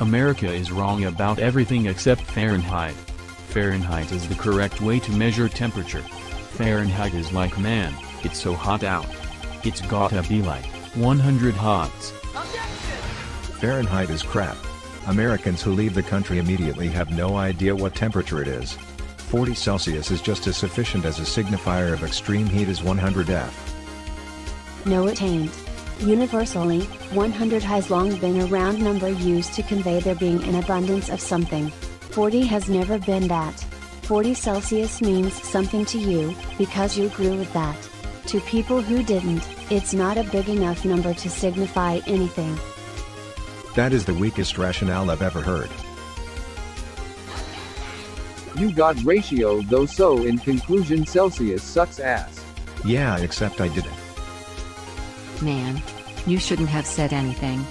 America is wrong about everything except Fahrenheit. Fahrenheit is the correct way to measure temperature. Fahrenheit is like man, it's so hot out. It's gotta be like 100 hots. Fahrenheit is crap. Americans who leave the country immediately have no idea what temperature it is. 40 Celsius is just as sufficient as a signifier of extreme heat as 100 F. No it ain't. Universally, 100 has long been a round number used to convey there being an abundance of something. 40 has never been that. 40 Celsius means something to you, because you grew with that. To people who didn't, it's not a big enough number to signify anything. That is the weakest rationale I've ever heard. You got ratio though so in conclusion Celsius sucks ass. Yeah, except I didn't. Man. You shouldn't have said anything.